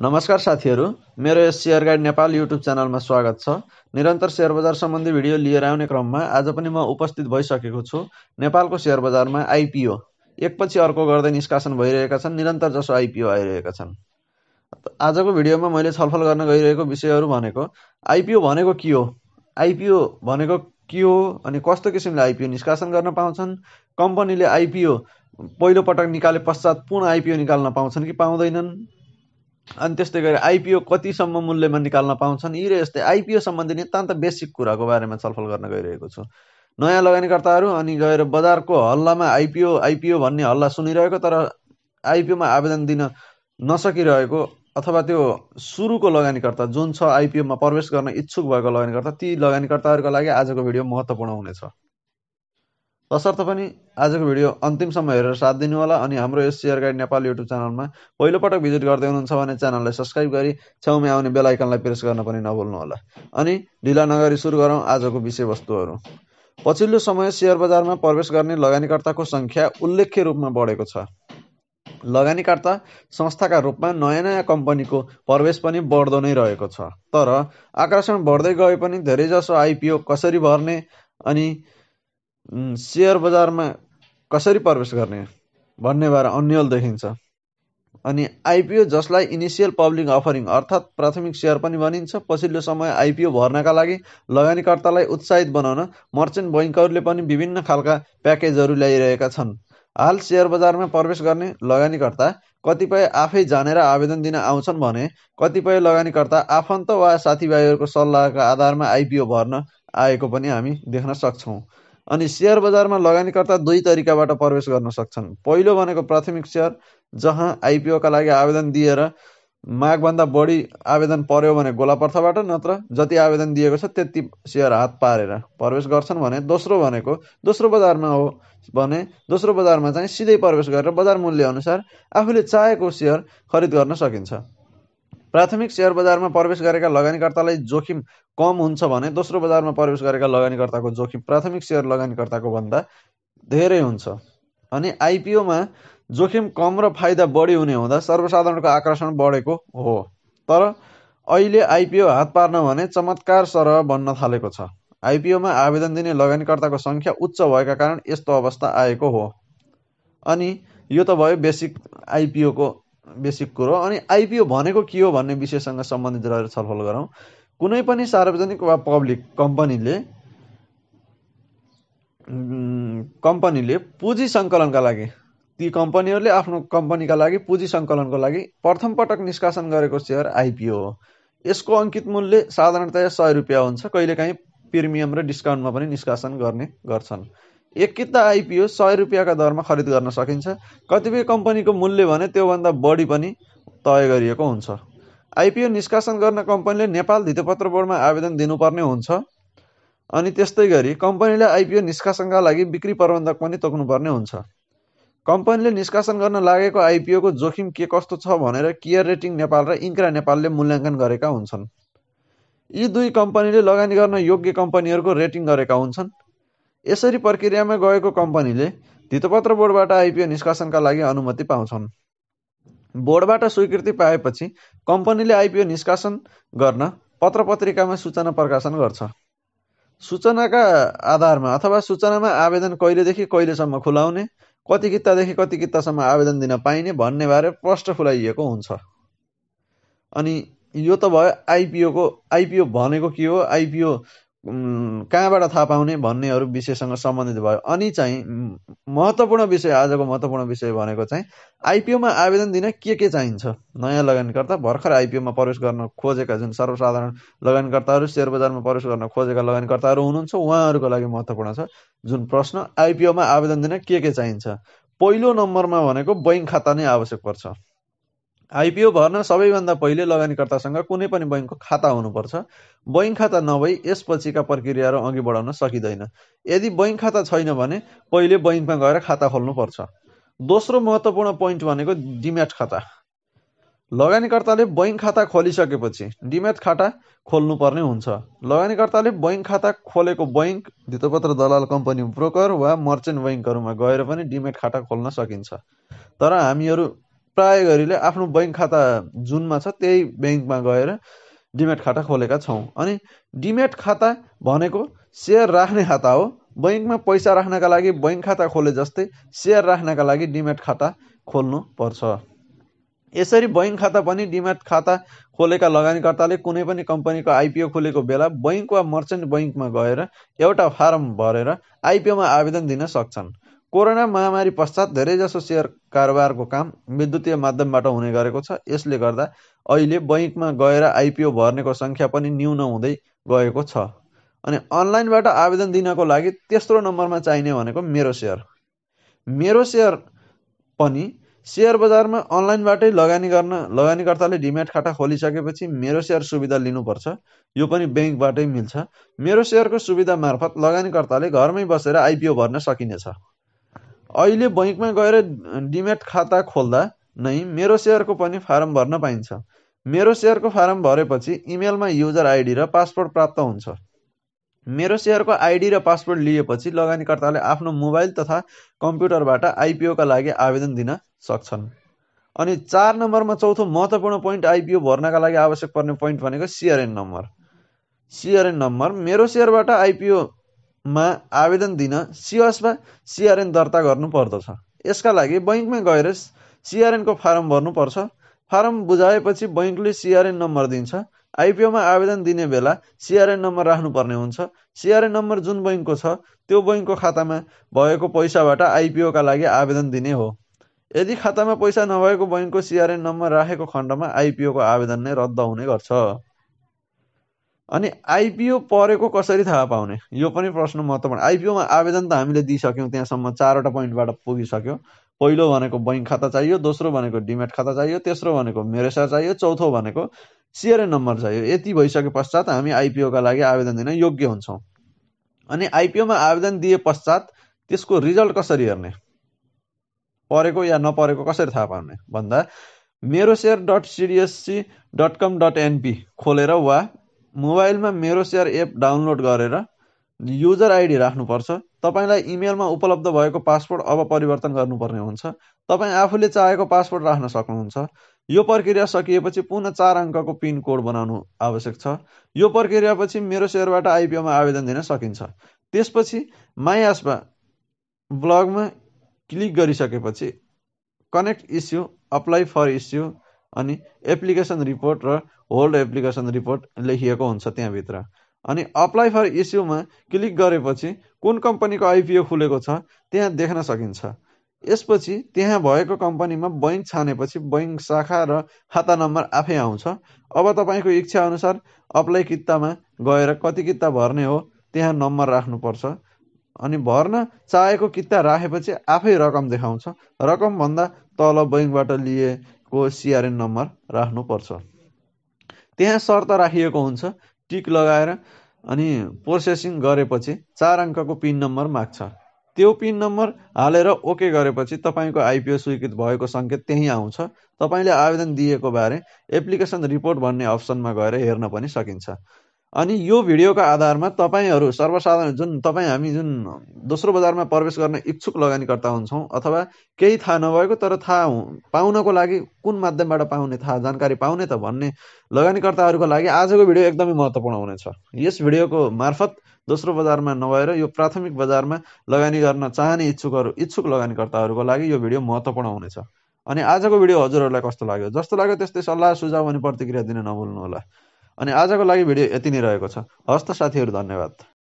नमस्कार साथीहरू मेरो यस सेयर गाइड नेपाल युट्युब च्यानलमा स्वागत छ। निरन्तर सेयर बजार सम्बन्धी भिडियो लिएर आउने क्रममा आज पनि म उपस्थित भइसकेको छु नेपालको सेयर बजारमा आइपिओ। एकपछि अर्को गर्दै निष्कासन भइरहेका छन् निरन्तर जसो आइपिओ आइरहेका छन्। आजको भिडियोमा मैले छलफल गर्न गइरहेको विषयहरू भनेको आइपिओ भनेको के हो? आइपिओ भनेको के हो अनि कस्तो किसिमले आइपिओ निष्कासन गर्न पाउँछन्? कम्पनीले आइपिओ पहिलोपटक निकाले पश्चात पुनः आइपिओ निकाल्न पाउँछन् कि पाउँदैनन्? अनि त्यस्तै गरी आइपिओ कतिसम्म मूल्यमा निकाल्न पाउँछन्? यी र यस्तै आइपिओ सम्बन्धी नितान्त बेसिक कुराको बारेमा छलफल गर्न गइरहेको छु। नयाँ लगानीकर्ताहरू अनि गएर बजारको हल्लामा आइपिओ आइपिओ भन्ने हल्ला सुनिरहेको तर आइपिओमा आवेदन दिन नसकिरहेको अथवा त्यो सुरुको लगानीकर्ता जुन छ आइपिओमा प्रवेश गर्न इच्छुक भएको लगानीकर्ता ती लगानीकर्ताहरूका लागि आजको भिडियो महत्त्वपूर्ण हुनेछ। तसर्थ पनि आजको भिडियो अन्तिमसम्म हेरेर साथ दिनुहोला अनि हाम्रो यस सेयर गाइड नेपाल युट्युब च्यानलमा पहिलोपटक भिजिट गर्दै हुनुहुन्छ भने च्यानललाई सब्सक्राइब गरी छेउमा आउने बेलायकनलाई प्रेस गर्न पनि नभुल्नुहोला अनि ढिला नगरी सुरु गरौँ आजको विषयवस्तुहरू पछिल्लो समय सेयर बजारमा प्रवेश गर्ने लगानीकर्ताको सङ्ख्या उल्लेख्य रूपमा बढेको छ। लगानीकर्ता संस्थाका रूपमा नयाँ नयाँ कम्पनीको प्रवेश पनि बढ्दो नै रहेको छ। तर आकर्षण बढ्दै गए पनि धेरैजसो आइपिओ कसरी भर्ने अनि सेयर बजारमा कसरी प्रवेश गर्ने भन्ने भएर अन्यल देखिन्छ। अनि आइपिओ जसलाई इनिसियल पब्लिक अफरिङ अर्थात् प्राथमिक सेयर पनि भनिन्छ पछिल्लो समय आइपिओ भर्नका लागि लगानीकर्तालाई उत्साहित बनाउन मर्चेन्ट बैङ्कहरूले पनि विभिन्न खालका प्याकेजहरू ल्याइरहेका छन्। हाल सेयर बजारमा प्रवेश गर्ने लगानीकर्ता कतिपय आफै जानेर आवेदन दिन आउँछन् भने कतिपय लगानीकर्ता आफन्त वा साथीभाइहरूको सल्लाहका आधारमा आइपिओ भर्न आएको पनि हामी देख्न सक्छौँ। अनि सेयर बजारमा लगानीकर्ता दुई तरिकाबाट प्रवेश गर्न सक्छन्। पहिलो भनेको प्राथमिक सेयर जहाँ आइपिओका लागि आवेदन दिएर मागभन्दा बढी आवेदन पर्यो भने गोलापर्थबाट नत्र जति आवेदन दिएको छ त्यति सेयर हात पारेर प्रवेश गर्छन् भने दोस्रो भनेको दोस्रो बजारमा हो भने दोस्रो बजारमा चाहिँ सिधै प्रवेश गरेर बजार मूल्य अनुसार आफूले चाहेको सेयर खरिद गर्न सकिन्छ। प्राथमिक सेयर बजारमा प्रवेश गरेका लगानीकर्तालाई जोखिम कम हुन्छ भने दोस्रो बजारमा प्रवेश गरेका लगानीकर्ताको जोखिम प्राथमिक सेयर लगानीकर्ताको भन्दा धेरै हुन्छ। अनि आइपिओमा जोखिम कम र फाइदा बढी हुने हुँदा सर्वसाधारणको आकर्षण बढेको हो। तर अहिले आइपिओ हात पार्न भने चमत्कार सरह बन्न थालेको छ। आइपिओमा आवेदन दिने लगानीकर्ताको सङ्ख्या उच्च भएका कारण यस्तो अवस्था आएको हो। अनि यो त भयो बेसिक आइपिओको बेसिक कुरो। अनि आइपिओ भनेको के हो भन्ने विषयसँग सम्बन्धित रहेर छलफल गरौँ। कुनै पनि सार्वजनिक वा पब्लिक कम्पनीले कम्पनीले पुँजी सङ्कलनका लागि ती कम्पनीहरूले आफ्नो कम्पनीका लागि पुँजी सङ्कलनको लागि प्रथम पटक निष्कासन गरेको सेयर आइपिओ हो। यसको अङ्कित मूल्य साधारणतया सय रुपियाँ हुन्छ। कहिलेकाहीँ प्रिमियम र डिस्काउन्टमा पनि निष्कासन गर्ने गर्छन्। एक किता आइपिओ सय रुपियाँका दरमा खरिद गर्न सकिन्छ। कतिपय कम्पनीको मूल्य भने त्योभन्दा बढी पनि तय गरिएको हुन्छ। आइपिओ निष्कासन गर्न कम्पनीले नेपाल धितोपत्र बोर्डमा आवेदन दिनुपर्ने हुन्छ। अनि त्यस्तै गरी कम्पनीले आइपिओ निष्कासनका लागि बिक्री प्रबन्धक पनि तोक्नुपर्ने हुन्छ। कम्पनीले निष्कासन गर्न लागेको आइपिओको जोखिम के कस्तो छ भनेर केयर रेटिङ नेपाल र इन्क्रा नेपालले मूल्याङ्कन गरेका हुन्छन्। यी दुई कम्पनीले लगानी गर्न योग्य कम्पनीहरूको रेटिङ गरेका हुन्छन्। यसरी प्रक्रियामा गएको कम्पनीले धितोपत्र बोर्डबाट आइपिओ निष्कासनका लागि अनुमति पाउँछन्। बोर्डबाट स्वीकृति पाएपछि कम्पनीले आइपिओ निष्कासन गर्न पत्र पत्रिकामा सूचना प्रकाशन गर्छ। सूचनाका आधारमा अथवा सूचनामा आवेदन कहिलेदेखि कहिलेसम्म खुलाउने कति कितादेखि कति कितासम्म आवेदन दिन पाइने भन्ने बारे प्रष्ट खुलाइएको हुन्छ। अनि यो त भयो आइपिओको आइपिओ भनेको के हो? आइपिओ कहाँबाट थाहा पाउने भन्नेहरू विषयसँग सम्बन्धित भयो। अनि चाहिँ महत्त्वपूर्ण विषय आजको महत्त्वपूर्ण विषय भनेको चाहिँ आइपिओमा आवेदन दिन के के चाहिन्छ? नयाँ लगानीकर्ता भर्खर आइपिओमा प्रवेश गर्न खोजेका जुन सर्वसाधारण लगानीकर्ताहरू सेयर बजारमा प्रवेश गर्न खोजेका लगानीकर्ताहरू हुनुहुन्छ उहाँहरूको लागि महत्त्वपूर्ण छ। जुन प्रश्न आइपिओमा आवेदन दिन के के चाहिन्छ? पहिलो नम्बरमा भनेको बैङ्क खाता नै आवश्यक पर्छ। आइपिओ भर्न सबैभन्दा पहिले लगानीकर्तासँग कुनै पनि बैङ्कको खाता हुनुपर्छ। बैङ्क खाता नभई यसपछिका प्रक्रियाहरू अघि बढाउन सकिँदैन। यदि बैङ्क खाता छैन भने पहिले बैङ्कमा गएर खाता खोल्नुपर्छ। दोस्रो महत्त्वपूर्ण पोइन्ट भनेको डिम्याट खाता। लगानीकर्ताले बैङ्क खाता खोलिसकेपछि डिम्याट खाता खोल्नुपर्ने हुन्छ। लगानीकर्ताले बैङ्क खाता खोलेको बैङ्क धितोपत्र दलाल कम्पनी ब्रोकर वा मर्चेन्ट बैङ्कहरूमा गएर पनि डिमेट खाता खोल्न सकिन्छ। तर हामीहरू प्राय गरीले आफ्नो बैङ्क खाता जुनमा छ त्यही ब्याङ्कमा गएर डिमेट खाता खोलेका छौँ। अनि डिमेट खाता भनेको सेयर राख्ने खाता हो। बैङ्कमा पैसा राख्नका लागि बैङ्क खाता खोले जस्तै सेयर राख्नका लागि डिमेट खाता खोल्नु पर्छ यसरी बैङ्क खाता पनि डिमेट खाता खोलेका लगानीकर्ताले कुनै पनि कम्पनीको आइपिओ खोलेको बेला बैङ्क वा मर्चेन्ट बैङ्कमा गएर एउटा फारम भरेर आइपिओमा आवेदन दिन सक्छन्। कोरोना महामारी पश्चात धेरैजसो सेयर कारोबारको काम विद्युतीय माध्यमबाट हुने गरेको छ। यसले गर्दा अहिले बैङ्कमा गएर आइपिओ भर्नेको सङ्ख्या पनि न्यून हुँदै गएको छ। अनि अनलाइनबाट आवेदन दिनको लागि तेस्रो नम्बरमा चाहिने भनेको मेरो सेयर। मेरो सेयर पनि सेयर बजारमा अनलाइनबाटै लगानी गर्न लगानीकर्ताले डिमेट खाता खोलिसकेपछि मेरो सेयर सुविधा लिनुपर्छ। यो पनि ब्याङ्कबाटै मिल्छ। मेरो सेयरको सुविधा मार्फत लगानीकर्ताले घरमै बसेर आइपिओ भर्न सकिनेछ। अहिले बैङ्कमा गएर डिमेट खाता खोल्दा नै मेरो सेयरको पनि फारम भर्न पाइन्छ। मेरो सेयरको फारम भरेपछि इमेलमा युजर आइडी र पासपोर्ट प्राप्त हुन्छ। मेरो सेयरको आइडी र पासवर्ड लिएपछि लगानीकर्ताले आफ्नो मोबाइल तथा कम्प्युटरबाट आइपिओका लागि आवेदन दिन सक्छन्। अनि चार नम्बरमा चौथो महत्त्वपूर्ण पोइन्ट आइपिओ भर्नका लागि आवश्यक पर्ने पोइन्ट भनेको सिआरएन नम्बर। सिआरएन नम्बर मेरो सेयरबाट आइपिओमा आवेदन दिन सिओसमा सिआरएन दर्ता गर्नु पर्दछ यसका लागि बैङ्कमा गएर सिआरएनको फारम भर्नुपर्छ। फारम बुझाएपछि बैङ्कले सिआरएन नम्बर दिन्छ। आइपिओमा आवेदन दिने बेला सिआरएन नम्बर राख्नुपर्ने हुन्छ। सिआरएन नम्बर जुन बैङ्कको छ त्यो बैङ्कको खातामा भएको पैसाबाट आइपिओका लागि आवेदन दिने हो। यदि खातामा पैसा नभएको बैङ्कको सिआरएन नम्बर राखेको खण्डमा आइपिओको आवेदन नै रद्द हुने गर्छ। अनि आइपिओ परेको कसरी थाहा पाउने? यो पनि प्रश्न महत्त्वपूर्ण। आइपिओमा आवेदन त हामीले दिइसक्यौँ त्यहाँसम्म चारवटा पोइन्टबाट पुगिसक्यो। पहिलो भनेको बैङ्क खाता चाहियो दोस्रो भनेको डिमेट खाता चाहियो तेस्रो भनेको मेरेसा चाहियो चौथो भनेको सिआरए नम्बर चाहियो यति भइसके पश्चात हामी आइपिओका लागि आवेदन दिन योग्य हुन्छौँ। अनि आइपिओमा आवेदन दिए पश्चात त्यसको रिजल्ट कसरी हेर्ने? परेको या नपरेको कसरी थाहा पाउने? भन्दा मेरो share dot CDSC dot com dot NP खोलेर वा मोबाइलमा मेरो सेयर एप डाउनलोड गरेर युजर आइडी राख्नुपर्छ। तपाईँलाई इमेलमा उपलब्ध भएको पासपोर्ट अब परिवर्तन गर्नुपर्ने हुन्छ। तपाईँ आफूले चाहेको पासपोर्ट राख्न सक्नुहुन्छ। यो प्रक्रिया सकिएपछि पुनः चार अङ्कको पिन कोड बनाउनु आवश्यक छ। यो प्रक्रियापछि मेरो सेयरबाट आइपिओमा आवेदन दिन सकिन्छ। त्यसपछि माई आसमा ब्लगमा क्लिक गरिसकेपछि connect issue apply for issue अनि एप्लिकेसन रिपोर्ट र होल्ड एप्लिकेसन रिपोर्ट लेखिएको हुन्छ त्यहाँभित्र। अनि अप्लाई फर इस्युमा क्लिक गरेपछि कुन कम्पनीको आइपिओ खुलेको छ त्यहाँ देख्न सकिन्छ। यसपछि त्यहाँ भएको कम्पनीमा बैङ्क छानेपछि बैङ्क शाखा र खाता नम्बर आफै आउँछ। अब तपाईँको इच्छा अनुसार अप्लाई कितामा गएर कति किता भर्ने हो त्यहाँ नम्बर राख्नुपर्छ। अनि भर्न चाहेको किता राखेपछि आफै रकम देखाउँछ। रकमभन्दा तल बैङ्कबाट लिएको सिआरएन नम्बर राख्नुपर्छ। त्यहाँ शर्त राखिएको हुन्छ। टिक लगाएर अनि प्रोसेसिङ गरेपछि चार अङ्कको पिन नम्बर माग्छ। त्यो पिन नम्बर हालेर ओके गरेपछि तपाईँको आइपिओ स्वीकृत भएको सङ्केत त्यहीँ आउँछ। तपाईँले आवेदन दिएको बारे एप्लिकेसन रिपोर्ट भन्ने अप्सनमा गएर हेर्न पनि सकिन्छ। अनि यो भिडियोका आधारमा तपाईँहरू सर्वसाधारण जुन तपाईँ हामी जुन दोस्रो बजारमा प्रवेश गर्न इच्छुक लगानीकर्ता हुन्छौँ अथवा केही थाहा नभएको तर थाहा पाउनको लागि कुन माध्यमबाट पाउने थाहा जानकारी पाउने त भन्ने लगानीकर्ताहरूको लागि आजको भिडियो एकदमै महत्त्वपूर्ण हुनेछ। यस भिडियोको मार्फत दोस्रो बजारमा नभएर यो प्राथमिक बजारमा लगानी गर्न चाहने इच्छुकहरू इच्छुक लगानीकर्ताहरूको लागि यो भिडियो महत्त्वपूर्ण हुनेछ। अनि आजको भिडियो हजुरहरूलाई कस्तो लाग्यो? जस्तो लाग्यो त्यस्तै सल्लाह सुझाव अनि प्रतिक्रिया दिन नभुल्नुहोला। अनि आजको लागि भिडियो यति नै रहेको छ। हस्त साथीहरू धन्यवाद।